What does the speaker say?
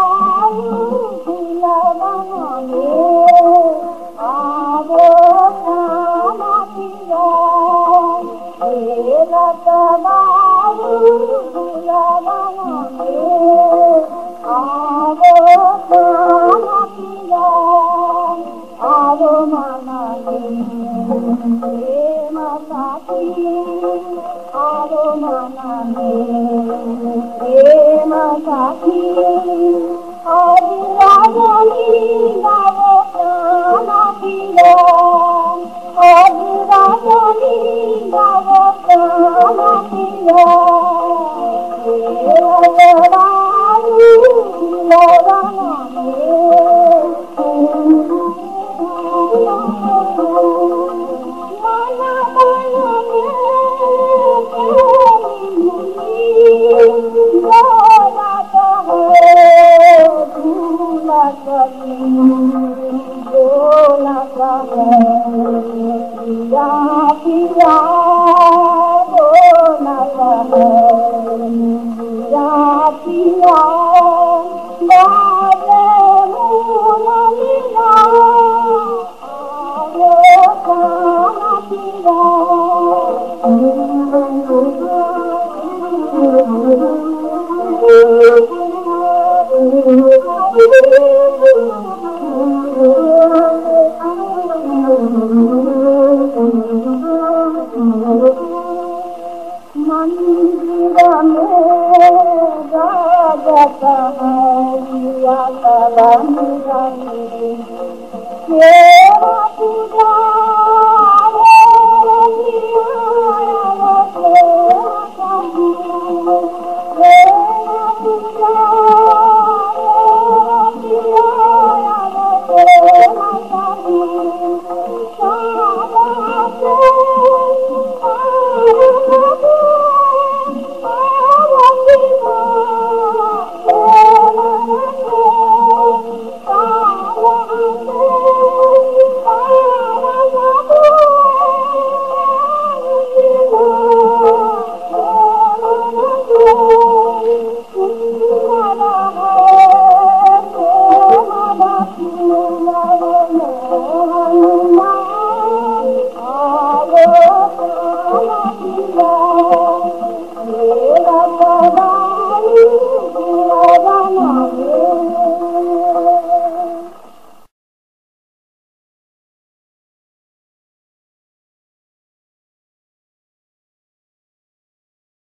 नो न पी रे लते आो न थी माना हे मरो माना हे म ورا وے وے وے وے I'm you are, the am all you are,